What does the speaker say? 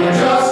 Just